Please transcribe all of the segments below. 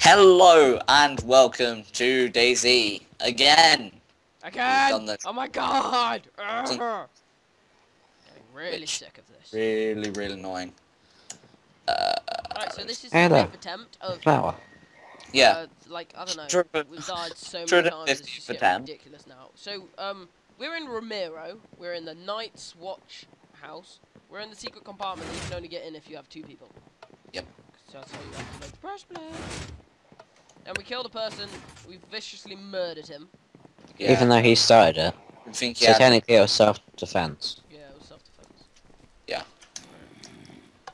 Hello and welcome to Daisy again. We've Again! Oh my god! Getting really Which- sick of this. Really, really annoying. Uh, Right, so this is Hey the there. fifth attempt of, Flower. yeah. uh, like, I don't know, True. we've died so many times, it's just ridiculous now. So, um, we're in Romero, we're in the Night's Watch house, we're in the secret compartment that you can only get in if you have two people. Yep. So that's how you activate the press play. And we killed a person, we viciously murdered him. yeah. Even though he started it. I think So yeah. technically it was self-defense. Yeah, it was self-defense.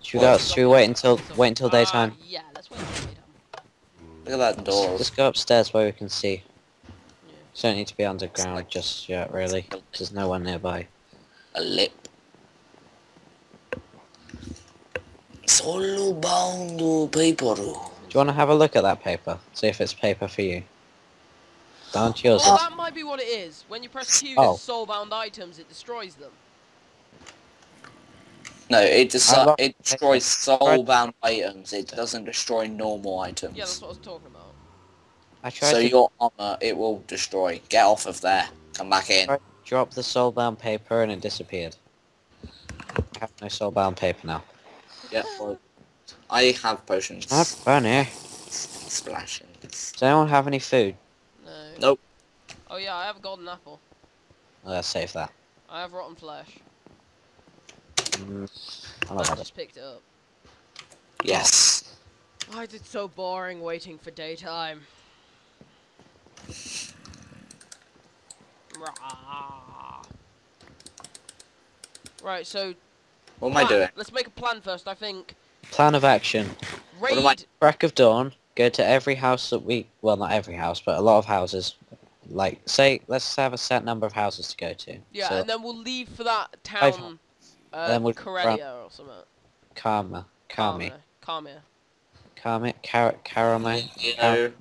Should we go, should we wait until, wait until Uh, daytime? yeah, let's wait until daytime. Look at that door. Let's go upstairs where we can see. Yeah. Don't need to be underground just yet, really. There's no one nearby. A lip. Solo bound paper. Do you want to have a look at that paper? See if it's paper for you. Don't yours. Oh, that might be what it is. When you press Q, Oh. there's soulbound items, it destroys them. No, it deci- I love- it destroys soul-bound items. It doesn't destroy normal items. Yeah, that's what I was talking about. I tried so to your armor, it will destroy. Get off of there. Come back in. Drop the soulbound paper and it disappeared. I have no soulbound paper now. Yeah. well, I have potions. Not funny. Splashing. Does anyone have any food? No. Nope. Oh yeah, I have a golden apple. Oh, let's save that. I have rotten flesh. Mm, I I love that. just picked it up. Yes. Why is it so boring waiting for daytime? Rah. Right, so What am I doing? Let's make a plan first. I think Plan of action. raid. am I- Crack of dawn. Go to every house that we, well not every house, but a lot of houses. Like, say, let's have a set number of houses to go to. Yeah, So, and then we'll leave for that town, uh, Then we'll Corellia or something. Karma. Kami. Carmia. Kami. Car Karame. You know,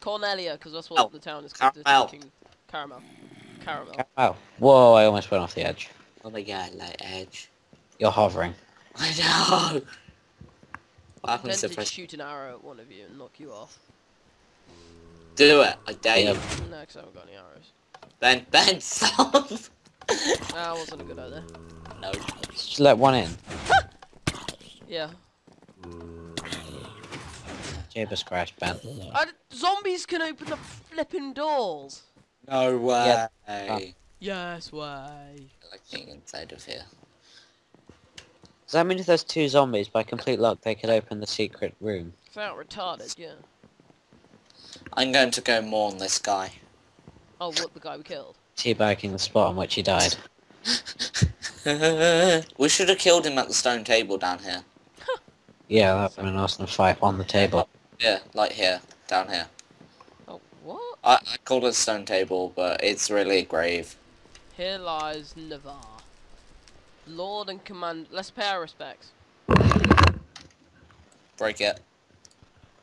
Cornelia, because that's what Oh, the town is called. the Caramel. Caramel. Caramel. Oh. Whoa, I almost went off the edge. oh my god, like edge. You're hovering. I know. What Then happens if to I shoot an arrow at one of you and knock you off. do it? I dare Yeah. you. No, 'cause I haven't got any arrows. Ben, Ben, stop. That wasn't a good idea. no. Just let one in. Yeah. Jabez Crash, Ben. I d- zombies can open the flipping doors. No way. Yeah. Yes, way. I like being inside of here. Does that mean if there's two zombies, by complete luck, they could open the secret room? Felt retarded, yeah. I'm going to go mourn this guy. Oh, what the guy we killed? Teabagging the spot on which he died. we should have killed him at the stone table down here. Yeah, that would have been an awesome fight on the table. Yeah, like here, down here. Oh, what? I, I called it a stone table, but it's really a grave. Here lies Navarre. Lord and command. Let's pay our respects. Break it.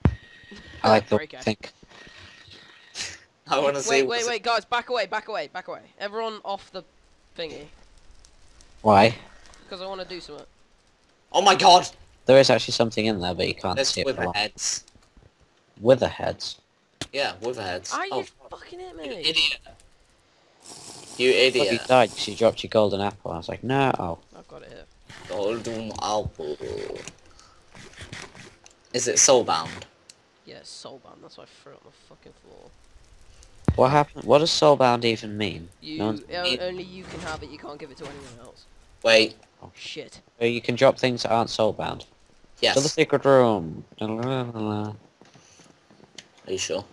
I like the Break it. think. I want to see. Wait, wait, wait, guys, back away, back away, back away. Everyone off the thingy, Why? because I want to do something. Oh my god! There is actually something in there, but you can't There's see it for wither long. heads. Wither heads. Yeah, wither heads. Ah, you oh, fucking hit you me. idiot. You But you idiot. died because you dropped your golden apple. I was like, no. Oh. I've got it here. Golden apple. Is it soulbound? Yeah, it's soulbound. That's why I threw it on the fucking floor. What happened? What does soulbound even mean? You No one's- It- only you can have it. You can't give it to anyone else. Wait. Oh Shit. So you can drop things that aren't soulbound. Yes. To the secret room. Are you sure?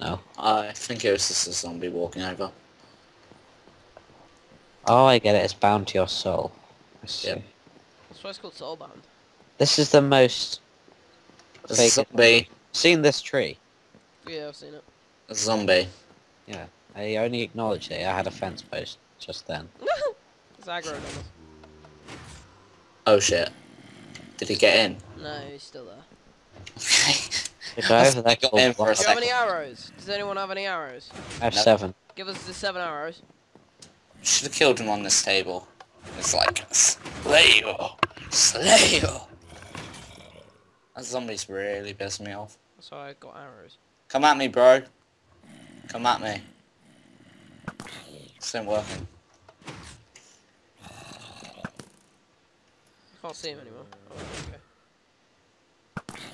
No. I think it was just a zombie walking over. Oh, I get it. It's bound to your soul. I see. Yep. That's why it's called soulbound. This is the most... A Fake it. zombie. Seen this tree? Yeah, I've seen it. A zombie. Yeah. I only acknowledged it. I had a fence post just then. It's aggroed on us. Oh shit. Did he get in? No, he's still there. Okay. The guy over there got in for a Do you have any arrows? Does anyone have any arrows? I have No. seven. Give us the seven arrows. Should have killed him on this table. It's like slay you, slay you. That zombie's really pissing me off. That's why I got arrows. Come at me, bro. Come at me. This ain't working. I can't see him anymore. Oh, okay.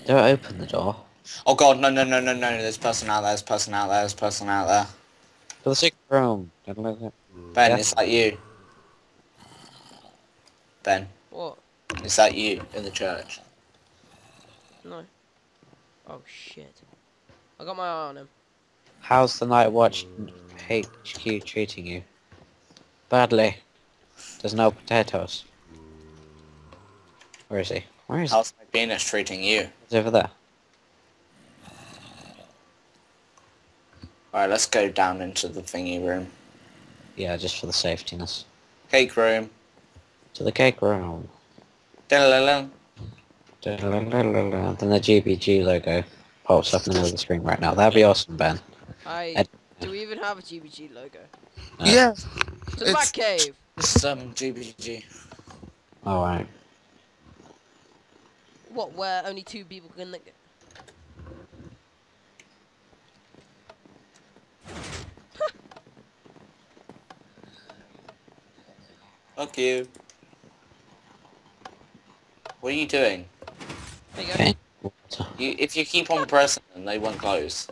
Don't open the door. Oh god, no, no, no, no, no, there's a person out there, there's a person out there, there's a person out there. To the secret room. Ben, Yeah. is that you? Ben, What? is that you in the church? No. Oh shit. I got my eye on him. How's the night watch HQ treating you? Badly. There's no potatoes. Where is he? Where is he? How's my penis treating you? He's over there. Alright, let's go down into the thingy room. Yeah, just for the safetiness. Cake room. To the cake room. Then the GBG logo pops up in the middle of the screen right now. That'd be awesome, Ben. I. Ed- Do we even have a GBG logo? Uh, Yeah. To the It's- back cave. It's um GBG. Alright. What? Where only two people can. Fuck you. What are you doing? there you go. Okay. Water. You, if you keep on pressing them, they won't close.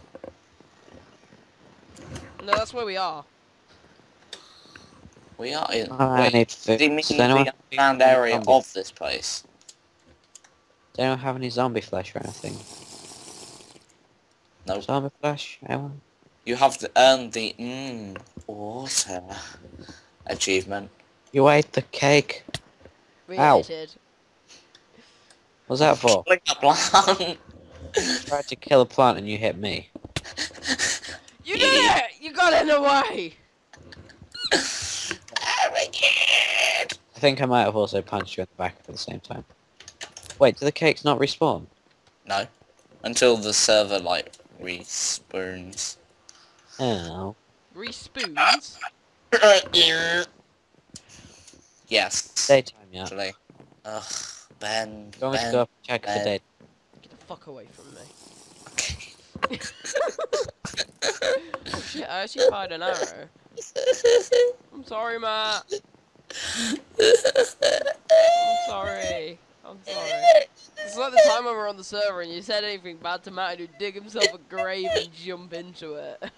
No, that's where we are. We are in. I wait, need food. do you mean the have underground area zombies? of this place? don't have any zombie flesh or anything? No. Zombie flesh? Anyone? You have to earn the mmm water achievement. You ate the cake. We Ow. did. What's that for? Click a plant. tried to kill a plant and you hit me. You did it! You got in the way! Arrogant. I think I might have also punched you in the back at the same time. Wait, do the cakes not respawn? No. Until the server like respawns. Oh. Respoons? yes. Daytime, yeah. Actually. Ugh, Ben. Do you want me to ben. go up and check for Ben. day? Get the fuck away from me. Okay. Oh shit, I actually fired an arrow. I'm sorry, Matt. I'm sorry. I'm sorry. It's like the time when we were on the server and you said anything bad to Matt and he'd dig himself a grave and jump into it.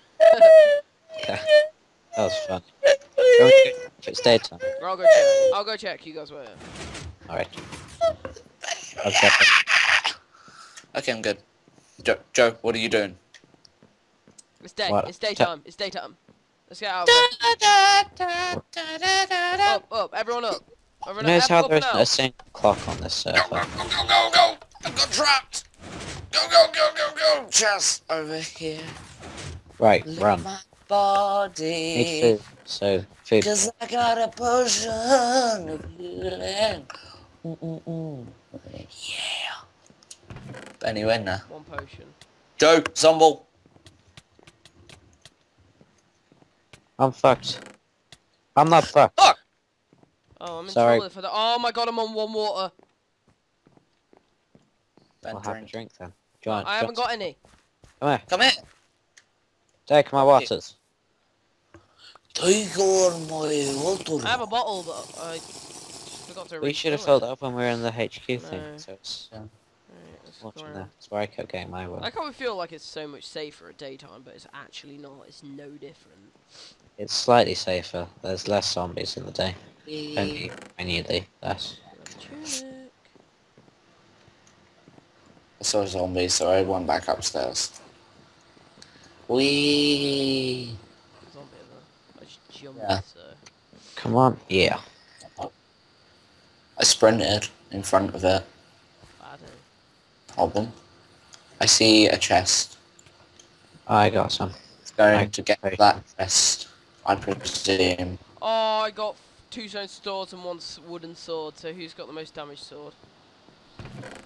Okay. That was fun. Do you want me to go if it's daytime? I'll go check. I'll go check. You guys wait. Alright. I'll check it. Okay, I'm good. Joe, Joe, what are you doing? It's day. What? It's daytime. It's daytime. Let's get out of here. Up, up. Everyone up. Everyone Notice up, how up there and isn't a single clock on this server. go, go, go, go! I got trapped! Go, go, go, go, go! Just over here. Right, Lick run. my Need body. Food. So, food. Cause I got a potion of healing. Mm-mm-mm. Yeah. Benny Winner. One potion. Joe, Zomble. I'm fucked. I'm not fucked. Fuck! Oh, I'm in Sorry. trouble for that. Oh my god, I'm on one water. Ben, I'll have a drink. drink then. John, I haven't got any. Come here. Come here. Take my waters. Take all my water. I have a bottle, but I forgot to We should have filled it up when we were in the HQ thing. So it's Yeah. Alright, watching around. that. That's where I kept getting my I work. like how we feel like it's so much safer at daytime, but it's actually not. It's no different. It's slightly safer. There's less zombies in the day. We- Only immediately less. Check. I saw zombies, so I went back upstairs. We. Zombie there. I just jumped, Yeah. so. Come on. Yeah. I sprinted in front of it. Bad. Problem. I see a chest. I got some. It's going I- to get I- that chest. I presume. Oh, I got two stone swords and one wooden sword. So who's got the most damaged sword?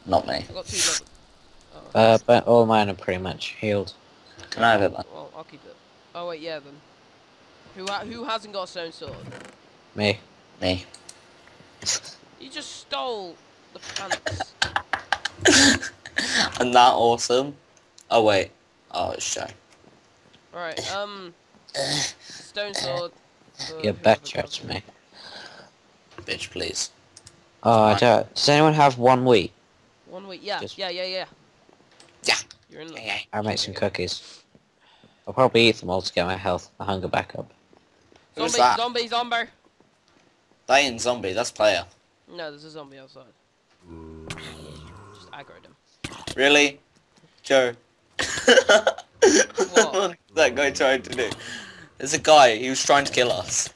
Not me. I got two. Level. Oh, Uh, but all mine are pretty much healed. Can I have it then? well, I'll keep it. Oh wait, yeah then. Who ha who hasn't got a stone sword? Me. Me. You just stole the pants. I'm that awesome. Oh wait. Oh, it's Joe. Alright, um, stone sword. for You're whoever better got at me. Bitch, please. Oh, I don't. Does anyone have one wheat? One week, yeah, Just- yeah, yeah, yeah. Yeah. You're in luck. Yeah, I'll make some cookies. I'll probably eat them all to get my health, my hunger back up. Who's Zombie, that? zombie, zombie! That ain't zombie, that's player. No, there's a zombie outside. Just aggroed him. Really? Joe. What's that guy trying to do? There's a guy, he was trying to kill us.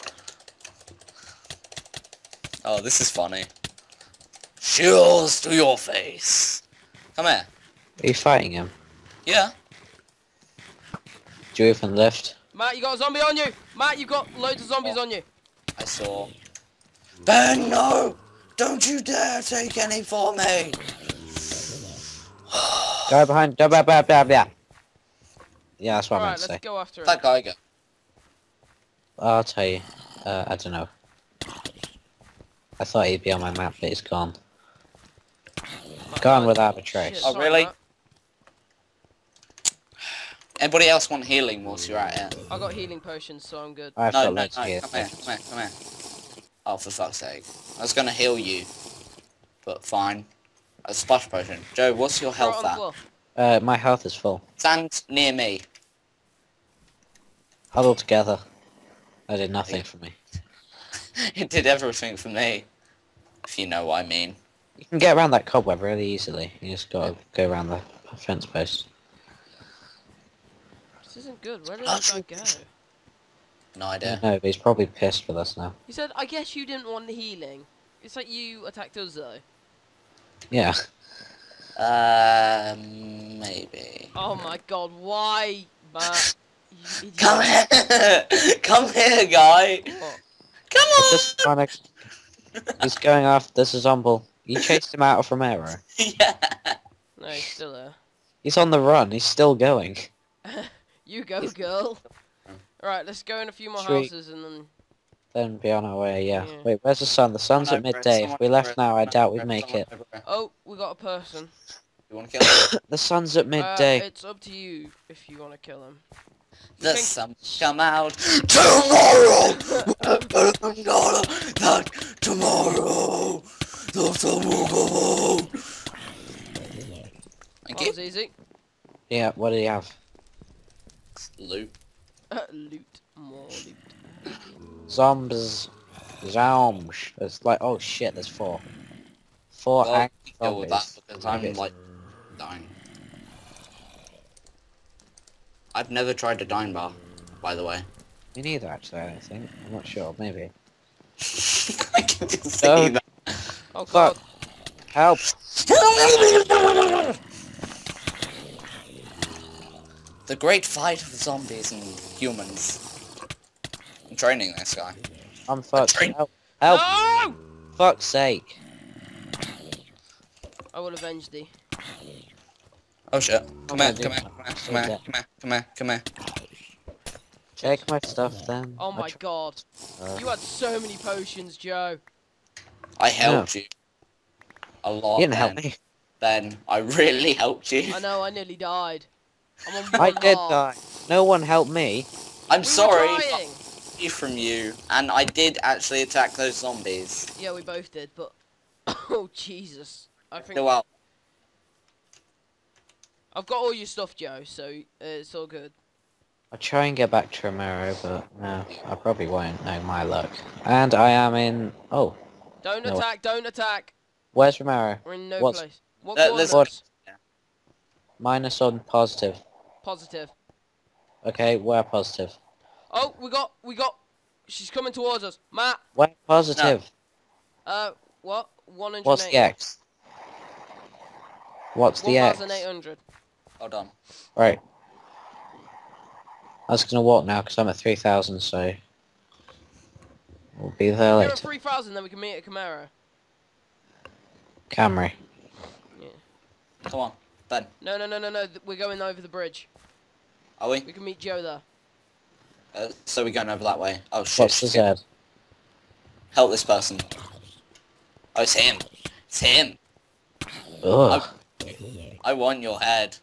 Oh, this is funny. Shields to your face. Come here. Are you fighting him? Yeah. Do you even lift? Matt, you got a zombie on you! Matt, you've got loads of zombies Oh. on you! I saw. Ben, no! Don't you dare take any for me! Go behind. Blah, blah, blah, blah, blah. Yeah, that's what I Alright, meant to let's say. go after him. That guy go. I'll tell you. Uh, I don't know. I thought he'd be on my map, but he's gone. Gone without a trace. Shit, Oh, really? Matt. Anybody else want healing whilst you're at it? I got healing potions, so I'm good. I've No, got no, no, here. come here, come here, come here. Oh, for fuck's sake. I was gonna heal you. But fine. A splash potion. Joe, what's your health on at? Uh, my health is full. Stand near me. Huddle together. That did nothing for me. it did everything for me. If you know what I mean. You can get around that cobweb really easily. You just gotta go around the fence post. This isn't good. Where did that guy go? No idea. No, but he's probably pissed with us now. He said, I guess you didn't want the healing. It's like you attacked us though. Yeah. Um, maybe. Oh my god, why, Matt? Come here! Come here, guy! What? Come on! Just trying to... He's going after this is Zomble. You chased him out of Romero. yeah. No, he's still there. He's on the run. He's still going. You go, girl. Alright, let's go in a few more Should we- houses and then... Then be on our way, yeah. Yeah. Wait, where's the sun? The sun's at midday. If we left now, I doubt we'd make it. Oh, we got a person. You wanna kill him? The sun's at Uh, midday. it's up to you if you want to kill him. The think- sun come out tomorrow. tomorrow, that tomorrow, the sun will go out. Thank That you. was easy. Yeah, what do you have? Loot. loot. More loot. Zombies. Zombs. It's like, oh shit, there's four. Four Well, angry deal with that because I'm Okay. like dying. I've never tried a dine bar, by the way. Me neither, actually, I don't think. I'm not sure, maybe. I can just see Oh. that. Oh Fuck. god. Help! The great fight of zombies and humans. I'm training this guy. I'm fucked. train- Help! Help! No! Fuck's sake. I will avenge thee. Oh shit. Come Oh, here, come here, come here, come here, come here, come here, come here. Take my stuff then. Oh my god. uh, You had so many potions, Joe. I helped you. A lot. you didn't help me. Ben, I really helped you. I know, I nearly died. I'm on I did die. No one helped me. I'm We sorry Were for from you, and I did actually attack those zombies. Yeah, we both did, but... Oh, Jesus. I think... Go out. I've got all your stuff, Joe, so uh, it's all good. I'll try and get back to Romero, but no, I probably won't. No, my luck. And I am in... Oh, Don't No. attack, don't attack. where's Romero? We're in no What's- place. What Uh, there's- Minus on positive. Positive. Okay, where positive? Oh, we got, we got... She's coming towards us. Matt, Where positive? uh, what? 180. What's the X? What's the X? 1,800. Hold on. Right. I was gonna walk now because I'm at 3,000, so... We'll be there You're at 3,000, then we can meet at Camaro. Camry. Yeah. Come on, Ben. No, no, no, no, no. We're going over the bridge. Are we? We can meet Joe there. Uh, so we're going over that way. Oh shit. What's the Z? Help this person. Oh, it's him. It's him. Ugh. I want your head.